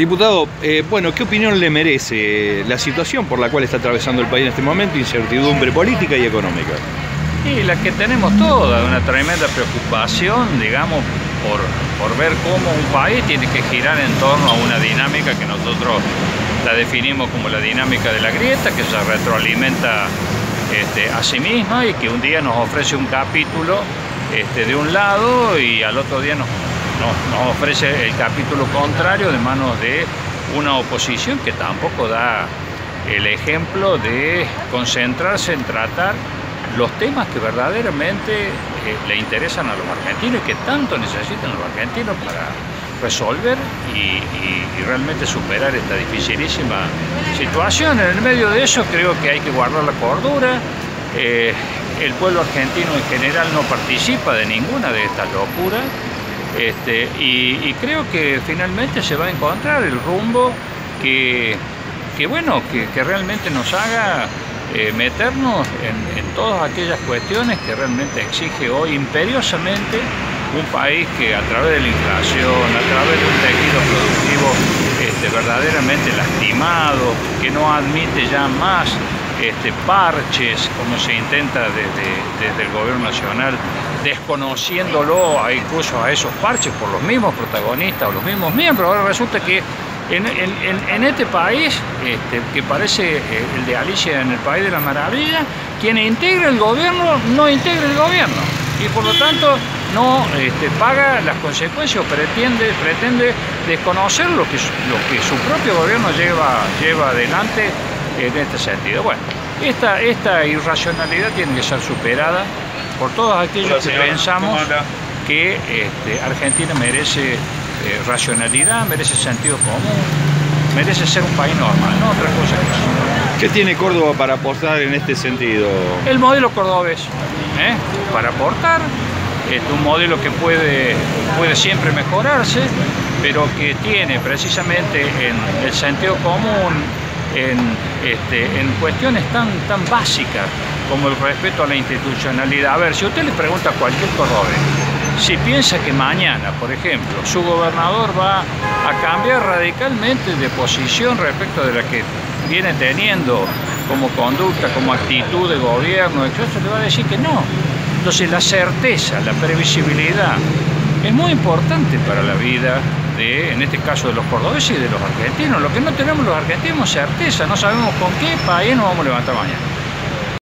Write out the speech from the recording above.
Diputado, eh, bueno, ¿qué opinión le merece la situación por la cual está atravesando el país en este momento, incertidumbre política y económica? Y la que tenemos toda, una tremenda preocupación, digamos, por, por ver cómo un país tiene que girar en torno a una dinámica que nosotros la definimos como la dinámica de la grieta, que se retroalimenta este, a sí misma y que un día nos ofrece un capítulo este, de un lado y al otro día nos nos, ofrece el capítulo contrario de manos de una oposición que tampoco da el ejemplo de concentrarse en tratar los temas que verdaderamente eh, le interesan a los argentinos y que tanto necesitan los argentinos para resolver y, realmente superar esta dificilísima situación. En el medio de eso creo que hay que guardar la cordura. Eh, el pueblo argentino en general no participa de ninguna de estas locuras. Este, y, creo que finalmente se va a encontrar el rumbo que, bueno, que, realmente nos haga eh, meternos en, todas aquellas cuestiones que realmente exige hoy imperiosamente un país que a través de la inflación, a través de un tejido productivo este, verdaderamente lastimado, que no admite ya más este, parches, como se intenta desde, el gobierno nacional, desconociéndolo incluso a esos parches por los mismos protagonistas o los mismos miembros. Ahora resulta que en, este país, este, que parece eh, el de Alicia en el País de la Maravilla, quien integra el gobierno no integra el gobierno y por lo tanto no este, paga las consecuencias o pretende, pretende desconocer lo que, lo que su propio gobierno lleva, lleva adelante en este sentido. Bueno, esta, esta irracionalidad tiene que ser superada por todos aquellos que pensamos que este, Argentina merece eh, racionalidad, merece sentido común, merece ser un país normal, no otra cosa que eso. ¿Qué tiene Córdoba para aportar en este sentido? El modelo cordobés, ¿eh? para aportar, es un modelo que puede, puede siempre mejorarse, pero que tiene precisamente en el sentido común, en, este, en cuestiones tan, tan básicas como el respeto a la institucionalidad. A ver, si usted le pregunta a cualquier cordobés, si piensa que mañana, por ejemplo, su gobernador va a cambiar radicalmente de posición respecto de la que viene teniendo como conducta, como actitud de gobierno, le va a decir que no. Entonces la certeza, la previsibilidad es muy importante para la vida en este caso de los cordobeses y de los argentinos. Lo que no tenemos los argentinos es certeza, no sabemos con qué país nos vamos a levantar mañana.